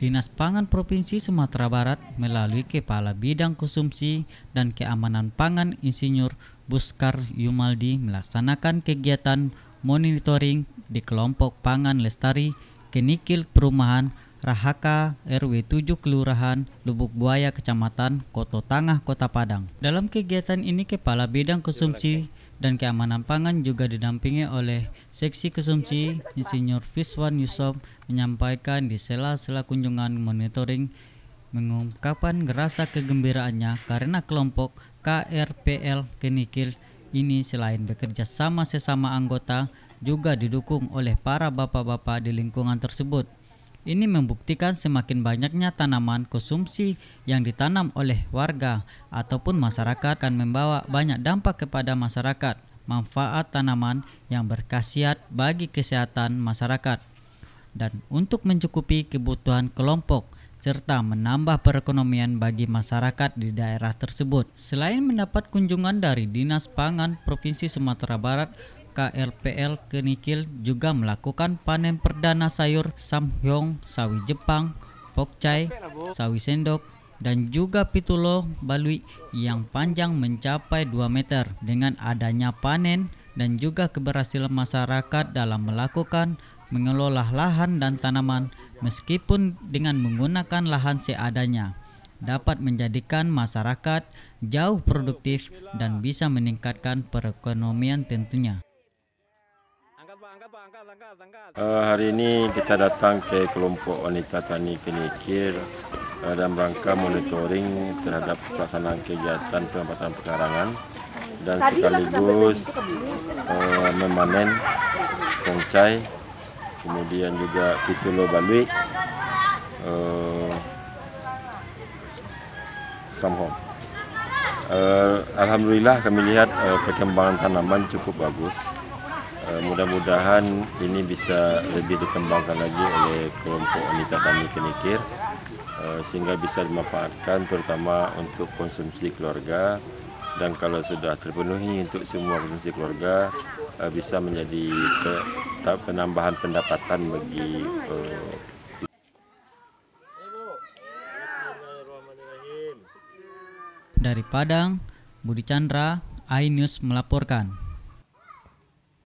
Dinas Pangan Provinsi Sumatera Barat melalui Kepala Bidang Konsumsi dan Keamanan Pangan Insinyur Buskar Yumaldi melaksanakan kegiatan monitoring di kelompok pangan lestari Kenikil Perumahan Rahaka RW 7 Kelurahan Lubuk Buaya Kecamatan Koto Tangah Kota Padang. Dalam kegiatan ini Kepala Bidang Konsumsi dan Keamanan Pangan juga didampingi oleh Seksi Konsumsi Insinyur Fiswan Yusof menyampaikan di sela-sela kunjungan monitoring mengungkapkan rasa kegembiraannya karena kelompok KRPL Kenikil ini selain bekerja sama sesama anggota juga didukung oleh para bapak-bapak di lingkungan tersebut. Ini membuktikan semakin banyaknya tanaman konsumsi yang ditanam oleh warga ataupun masyarakat akan membawa banyak dampak kepada masyarakat. Manfaat tanaman yang berkhasiat bagi kesehatan masyarakat dan untuk mencukupi kebutuhan kelompok serta menambah perekonomian bagi masyarakat di daerah tersebut. Selain mendapat kunjungan dari Dinas Pangan Provinsi Sumatera Barat, KLPL Kenikil juga melakukan panen perdana sayur samhyong, sawi Jepang, pokcai, sawi sendok, dan juga pitulo balui yang panjang mencapai 2 meter. Dengan adanya panen dan juga keberhasilan masyarakat dalam melakukan mengelola lahan dan tanaman meskipun dengan menggunakan lahan seadanya dapat menjadikan masyarakat jauh produktif dan bisa meningkatkan perekonomian tentunya. Uh, hari ini kita datang ke kelompok wanita tani Kenikir uh, dalam rangka monitoring terhadap pelaksanaan kegiatan penempatan pekarangan dan sekaligus uh, memanen pongcai, kemudian juga pitulo balui, uh, samhong. Uh, Alhamdulillah kami lihat uh, perkembangan tanaman cukup bagus. Eh, mudah-mudahan ini bisa lebih dikembangkan lagi oleh kelompok wanita tani kenikir eh, sehingga bisa dimanfaatkan terutama untuk konsumsi keluarga dan kalau sudah terpenuhi untuk semua konsumsi keluarga eh, bisa menjadi penambahan pendapatan bagi dari Padang, Budi Chandra, iNews melaporkan.